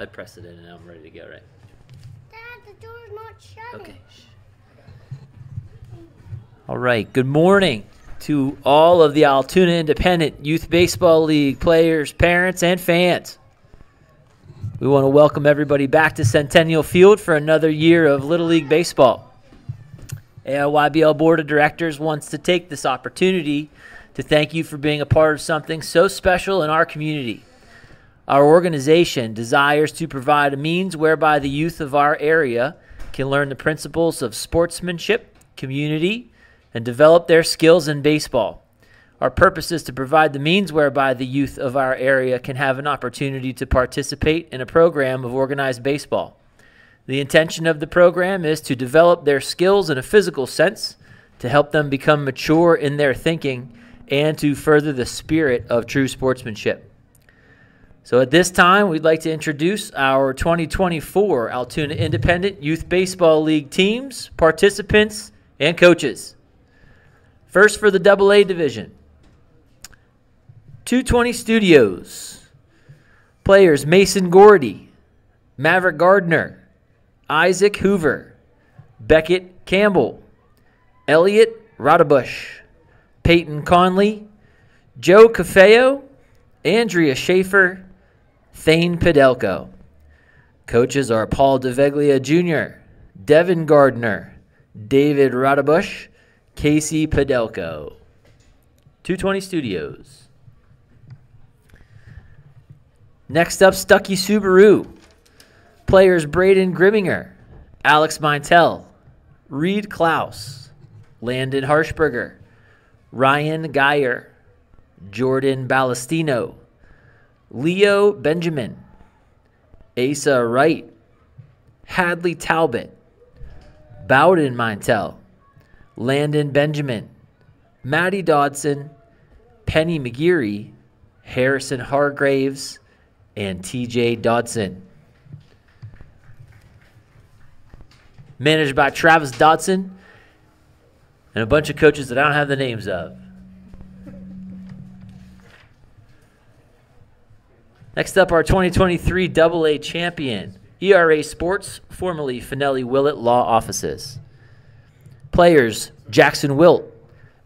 I press it in and I'm ready to go, right? Dad, the door's not shutting. Okay. All right. Good morning to all of the Altoona Independent Youth Baseball League players, parents, and fans. We want to welcome everybody back to Centennial Field for another year of Little League Baseball. AIYBL Board of Directors wants to take this opportunity to thank you for being a part of something so special in our community. Our organization desires to provide a means whereby the youth of our area can learn the principles of sportsmanship, community, and develop their skills in baseball. Our purpose is to provide the means whereby the youth of our area can have an opportunity to participate in a program of organized baseball. The intention of the program is to develop their skills in a physical sense, to help them become mature in their thinking, and to further the spirit of true sportsmanship. So at this time, we'd like to introduce our 2024 Altoona Independent Youth Baseball League teams, participants, and coaches. First for the Double A division. 220 Studios. Players Mason Gordy, Maverick Gardner, Isaac Hoover, Beckett Campbell, Elliot Rodabush, Peyton Conley, Joe Cafeo, Andrea Schaefer, Thane Pedelko. Coaches are Paul DeVeglia Jr., Devin Gardner, David Rodabush, Casey Pedelko. 220 Studios. Next up, Stuckey Subaru. Players Braden Grimminger, Alex Mintel, Reed Klaus, Landon Harshberger, Ryan Geyer, Jordan Ballestino, Leo Benjamin, Asa Wright, Hadley Talbot, Bowden Mintel, Landon Benjamin, Maddie Dodson, Penny McGeary, Harrison Hargraves, and TJ Dodson. Managed by Travis Dodson and a bunch of coaches that I don't have the names of. Next up, our 2023 AA champion, ERA Sports, formerly Finelli Willett Law Offices. Players Jackson Wilt,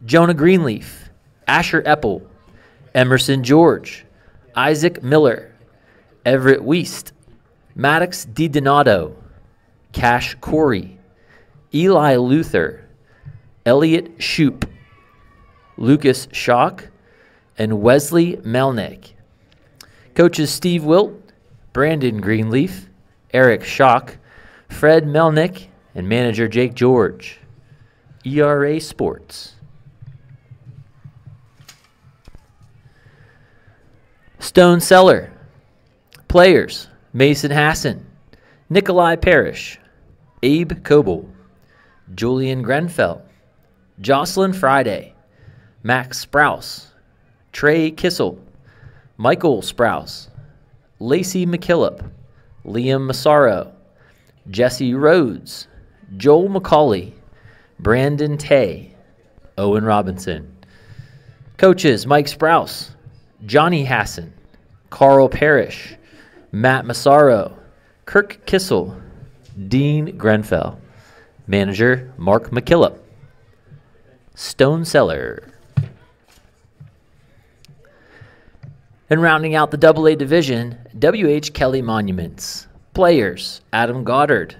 Jonah Greenleaf, Asher Eppel, Emerson George, Isaac Miller, Everett Weist, Maddox DiDonato, Cash Corey, Eli Luther, Elliot Shoup, Lucas Schock, and Wesley Melnick. Coaches Steve Wilt, Brandon Greenleaf, Eric Schock, Fred Melnick, and manager Jake George. ERA Sports. Stone Cellar. Players Mason Hassan, Nikolai Parrish, Abe Coble, Julian Grenfell, Jocelyn Friday, Max Sprouse, Trey Kissel, Michael Sprouse, Lacey McKillop, Liam Massaro, Jesse Rhodes, Joel McCauley, Brandon Tay, Owen Robinson. Coaches Mike Sprouse, Johnny Hassan, Carl Parrish, Matt Massaro, Kirk Kissel, Dean Grenfell. Manager Mark McKillop. Stone Cellar. And rounding out the AA division, W.H. Kelly Monuments. Players Adam Goddard,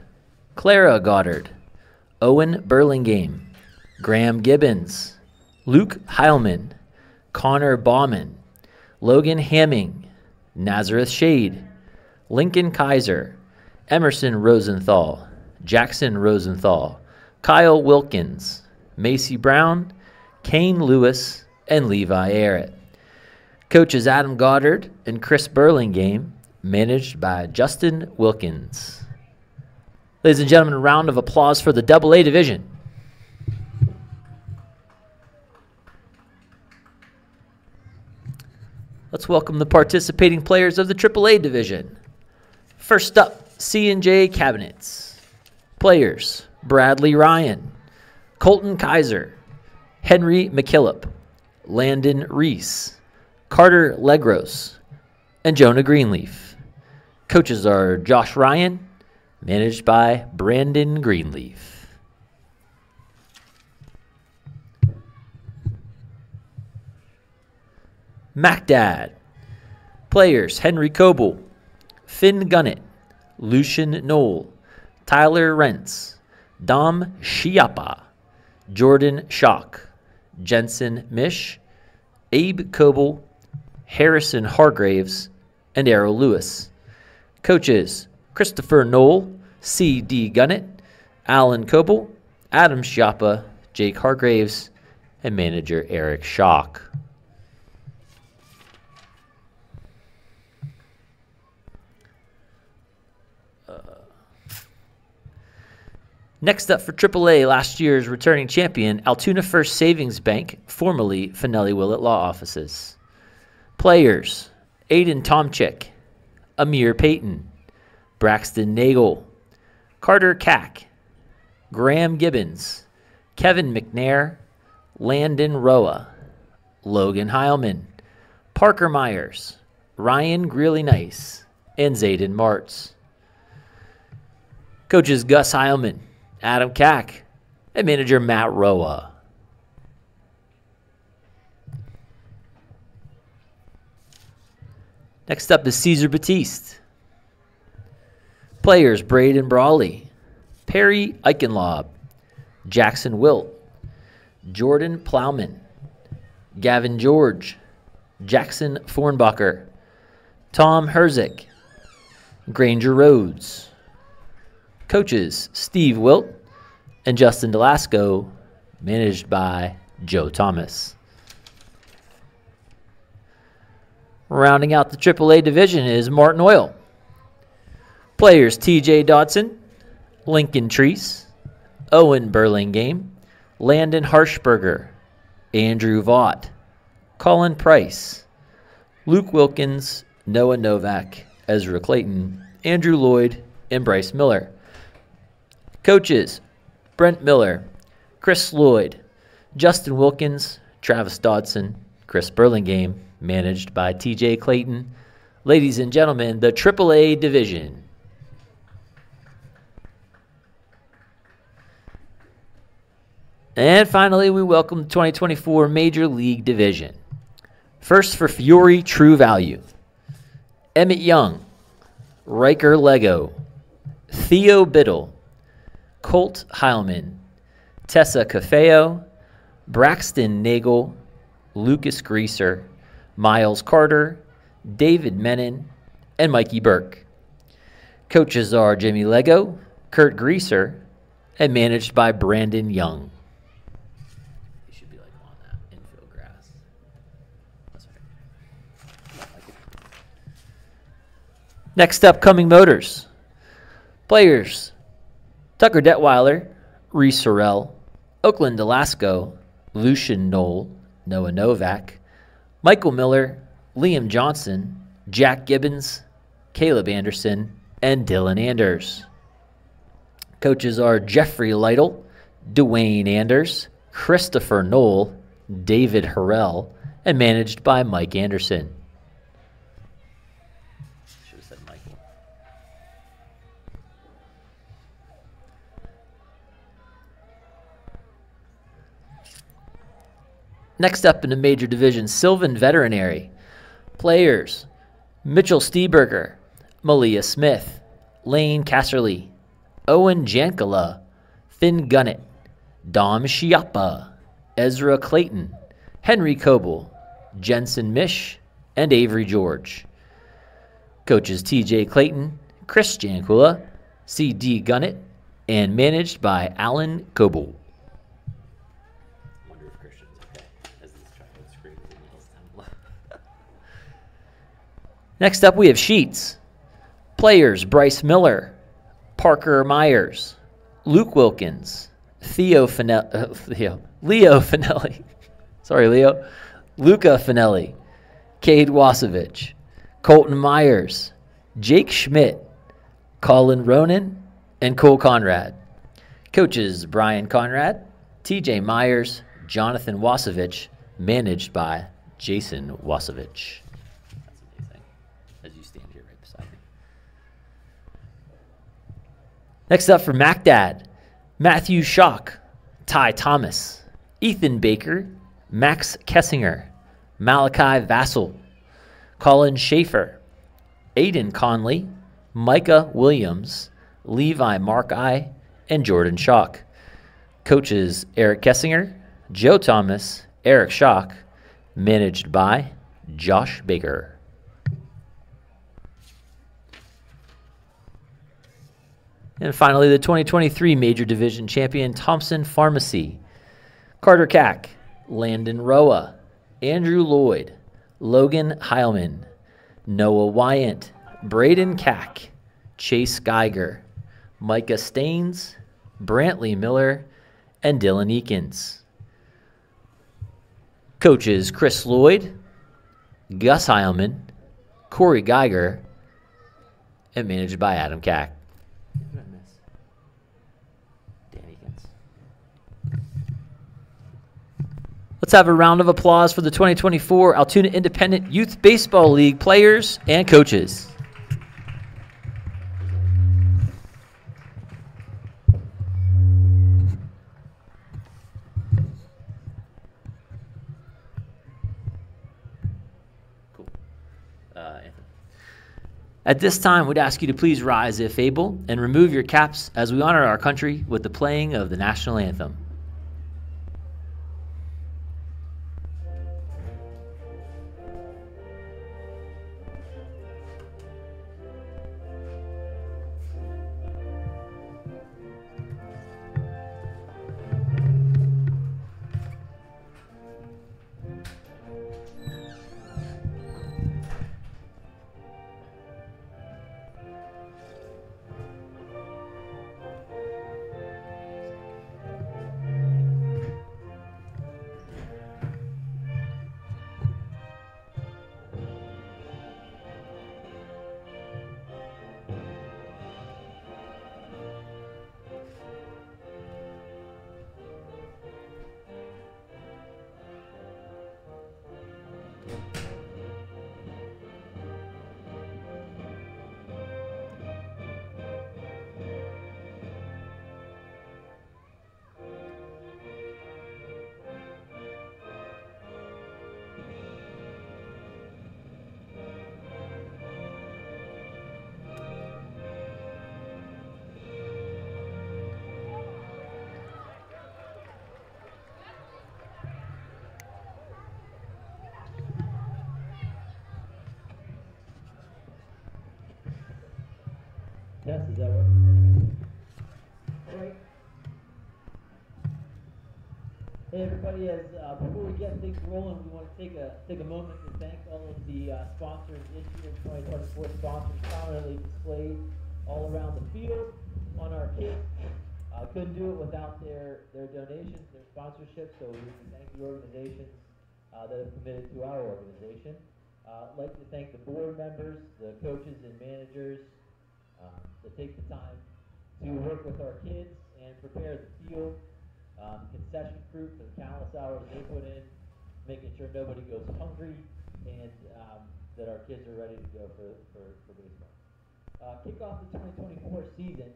Clara Goddard, Owen Burlingame, Graham Gibbons, Luke Heilman, Connor Bauman, Logan Hamming, Nazareth Shade, Lincoln Kaiser, Emerson Rosenthal, Jackson Rosenthal, Kyle Wilkins, Macy Brown, Kane Lewis, and Levi Arrett. Coaches Adam Goddard and Chris Burlingame, managed by Justin Wilkins. Ladies and gentlemen, a round of applause for the Double A division. Let's welcome the participating players of the AAA division. First up, C&J Cabinets. Players, Bradley Ryan, Colton Kaiser, Henry McKillop, Landon Reese, Carter Legros, and Jonah Greenleaf. Coaches are Josh Ryan, managed by Brandon Greenleaf. MacDad. Players Henry Coble, Finn Gunnett, Lucian Knoll, Tyler Rentz, Dom Chiappa, Jordan Schock, Jensen Mish, Abe Coble, Harrison Hargraves, and Errol Lewis. Coaches Christopher Knoll, C.D. Gunnett, Alan Coble, Adam Schiappa, Jake Hargraves, and manager Eric Schock. Uh, next up for AAA, last year's returning champion, Altoona First Savings Bank, formerly Finelli Willett Law Offices. Players Aiden Tomczyk, Amir Payton, Braxton Nagel, Carter Cack, Graham Gibbons, Kevin McNair, Landon Roa, Logan Heilman, Parker Myers, Ryan Greeley Nice, and Zayden Martz. Coaches Gus Heilman, Adam Cack, and manager Matt Roa. Next up is Caesar Batiste. Players Braden Brawley, Perry Eichenlob, Jackson Wilt, Jordan Plowman, Gavin George, Jackson Fornbacher, Tom Herzik, Granger Rhodes. Coaches Steve Wilt and Justin Delasco, managed by Joe Thomas. Rounding out the AAA division is Martin Oil. Players TJ Dodson, Lincoln Treese, Owen Burlingame, Landon Harshberger, Andrew Vaught, Colin Price, Luke Wilkins, Noah Novak, Ezra Clayton, Andrew Lloyd, and Bryce Miller. Coaches Brent Miller, Chris Lloyd, Justin Wilkins, Travis Dodson, Chris Burlingame, managed by TJ Clayton. Ladies and gentlemen, the AAA division. And finally, we welcome the 2024 Major League Division. First for Fury True Value Emmett Young, Riker Lego, Theo Biddle, Colt Heilman, Tessa Cafeo, Braxton Nagel, Lucas Greaser, Miles Carter, David Menon, and Mikey Burke. Coaches are Jimmy Lego, Kurt Greaser, and managed by Brandon Young. You should be like on that infield grass. That's right. Next up, Coming Motors. Players Tucker Detweiler, Reese Sorrell, Oakland Delasco, Lucian Knoll, Noah Novak, Michael Miller, Liam Johnson, Jack Gibbons, Caleb Anderson, and Dylan Anders. Coaches are Jeffrey Lytle, Dwayne Anders, Christopher Knoll, David Harrell, and managed by Mike Anderson. Next up in the major division, Sylvan Veterinary. Players Mitchell Steberger, Malia Smith, Lane Casserly, Owen Jankala, Finn Gunnett, Dom Chiappa, Ezra Clayton, Henry Coble, Jensen Mish, and Avery George. Coaches TJ Clayton, Chris Jankula, CD Gunnett, and managed by Alan Coble. Next up, we have Sheetz. Players Bryce Miller, Parker Myers, Luke Wilkins, Theo Finelli, uh, Theo, Leo Finelli, sorry, Leo, Luca Finelli, Cade Wasovich, Colton Myers, Jake Schmidt, Colin Ronan, and Cole Conrad. Coaches Brian Conrad, TJ Myers, Jonathan Wasovich, managed by Jason Wasovich. That's amazing. As you stand here right beside me. Next up for MacDad, Matthew Schock, Ty Thomas, Ethan Baker, Max Kessinger, Malachi Vassell, Colin Schaefer, Aiden Conley, Micah Williams, Levi Markeye, and Jordan Schock. Coaches Eric Kessinger, Joe Thomas, Eric Schock, managed by Josh Baker. And finally, the 2023 Major Division champion Thompson Pharmacy. Carter Cack, Landon Roa, Andrew Lloyd, Logan Heilman, Noah Wyant, Braden Cack, Chase Geiger, Micah Staines, Brantley Miller, and Dylan Eakins. Coaches Chris Lloyd, Gus Heilman, Corey Geiger, and managed by Adam Cack. Let's have a round of applause for the 2024 Altoona Independent Youth Baseball League players and coaches. Cool. Uh, At this time, we'd ask you to please rise if able and remove your caps as we honor our country with the playing of the national anthem. Is that? Right. Hey everybody, as uh, before we get things rolling, we want to take a take a moment to thank all of the uh, sponsors this year, 2024 sponsors prominently displayed all around the field on our kit. Uh, couldn't do it without their their donations, their sponsorship. So we thank the organizations uh, that have committed to our organization. Uh, I'd like to thank the board members, the coaches and managers, um, to take the time to work with our kids and prepare the field. Um, concession crew for the countless hours they put in, making sure nobody goes hungry, and um, that our kids are ready to go for, for, for baseball. Uh, kick off the 2024 season.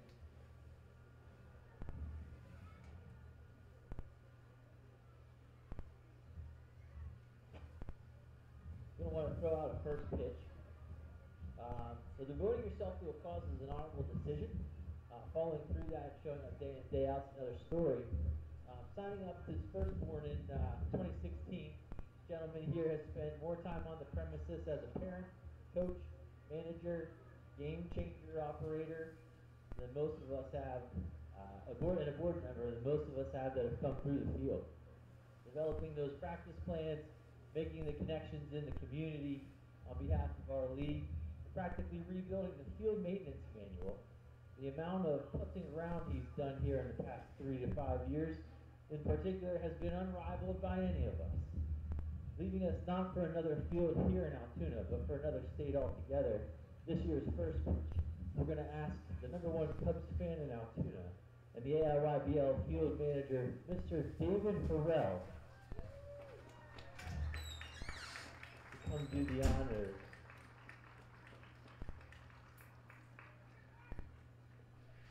Going to want to throw out a first pitch. So devoting yourself to a cause is an honorable decision. Uh, following through that, showing up day in day out is another story. Um, signing up to his firstborn in uh, 2016, gentleman here has spent more time on the premises as a parent, coach, manager, GameChanger operator than most of us have, uh, a board and a board member than most of us have that have come through the field. Developing those practice plans, making the connections in the community on behalf of our league, practically rebuilding the field maintenance manual. The amount of putting around he's done here in the past three to five years, in particular, has been unrivaled by any of us. Leaving us not for another field here in Altoona, but for another state altogether. This year's first pitch, we're going to ask the number one Cubs fan in Altoona and the AIYBL field manager, Mr. David Harrell, to come do the honors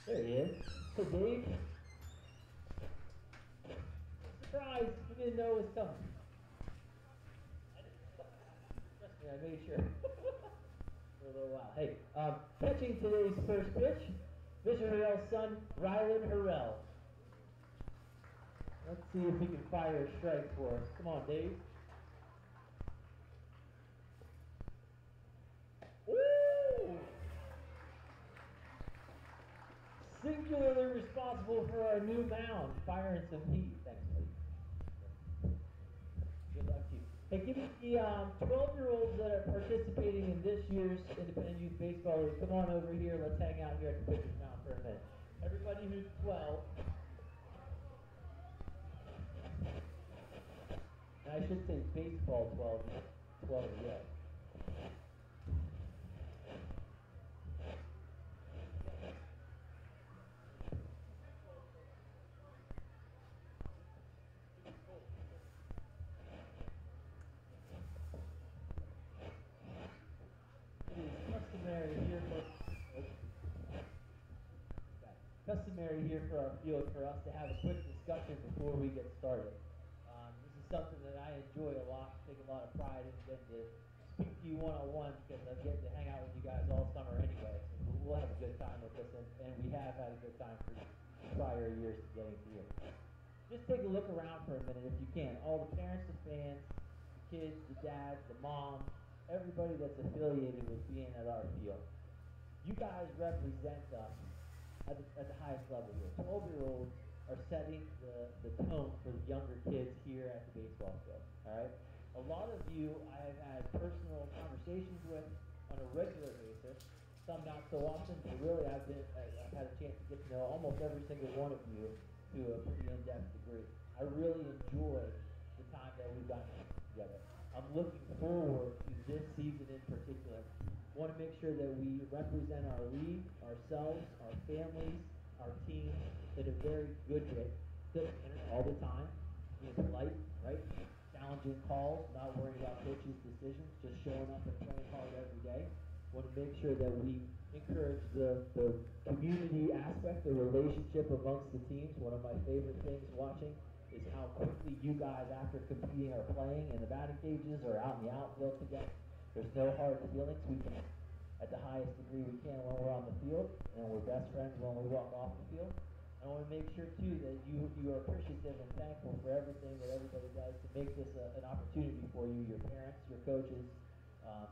There he is. Hey, Dave. Surprise! You didn't know it was coming. Trust me, I made sure. For a little while. Hey, um, catching today's first pitch, Mr. Harrell's son, Rylan Harrell. Let's see if he can fire a strike for us. Come on, Dave. Singularly responsible for our new mound, fire and some heat. Thanks, buddy. Good luck to you. Hey, give me the um, 12-year-olds that are participating in this year's Independent Youth Baseball League. Come on over here. Let's hang out here at the pitcher's mound for a minute. Everybody who's 12. And I should say baseball 12, 12 yes. It is customary here for customary here for our field for us to have a quick discussion before we get started. Um, this is something that I enjoy a lot, take a lot of pride in getting to speak to you one-on-one because I'm getting to hang out with you guys all summer anyway. So we'll have a good time with this, and, and we have had a good time for prior years to getting here. Just take a look around for a minute if you can. All the parents, the fans, the kids, the dads, the moms, everybody that's affiliated with being at our field. You guys represent us at the, at the highest level here. 12 year olds are setting the, the tone for the younger kids here at the baseball field. All right? A lot of you I have had personal conversations with on a regular basis, some not so often, but really I've, been, I've had a chance to get to know almost every single one of you to a pretty in depth degree. I really enjoy the time that we've gotten together. I'm looking forward to this season in particular. Want to make sure that we represent our league, ourselves, our families, our team in a very good way. All the time, being polite, right? Challenging calls, not worrying about coaches' decisions, just showing up and playing hard every day. Want to make sure that we encourage the, the community aspect, the relationship amongst the teams. One of my favorite things watching is how quickly you guys, after competing, are playing in the batting cages or out in the outfield together. There's no hard feelings. We can, at the highest degree we can when we're on the field, and we're best friends when we walk off the field. I want to make sure too that you you are appreciative and thankful for everything that everybody does to make this a, an opportunity for you, your parents, your coaches, um,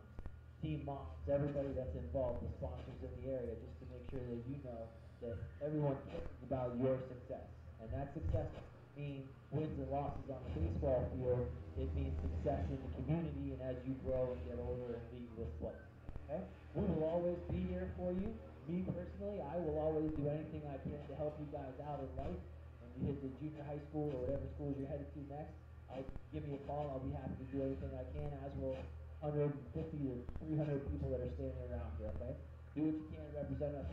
team moms, everybody that's involved, the sponsors in the area, just to make sure that you know that everyone cares about your success, and that success mean wins and losses on the baseball field. It means success in the community and as you grow and get older and leave this place. Okay? We will always be here for you. Me personally, I will always do anything I can to help you guys out in life. When you hit the junior high school or whatever schools you're headed to next, I'll give me a call. I'll be happy to do anything I can, as will 150 to 300 people that are standing around here. Okay? Do what you can to represent us.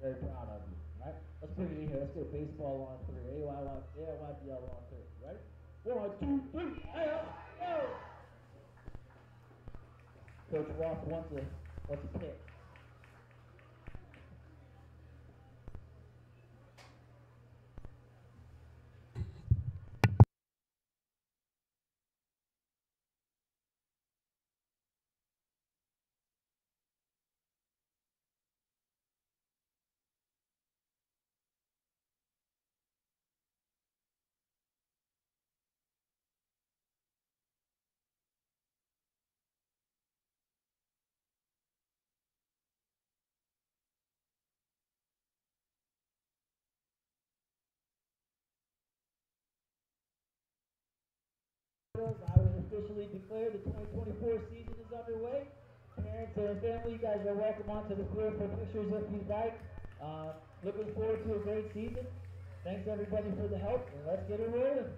Very proud of you. Right? Let's bring it in here. Let's get a baseball on three. AYY, AYBL on three. Right? One, two, three. Go! Coach Roth wants a wants a pick. I was officially declared the 2024 season is underway. Parents and family, you guys are welcome onto the field for pictures if you'd like. Uh, looking forward to a great season. Thanks everybody for the help, and let's get it rolling.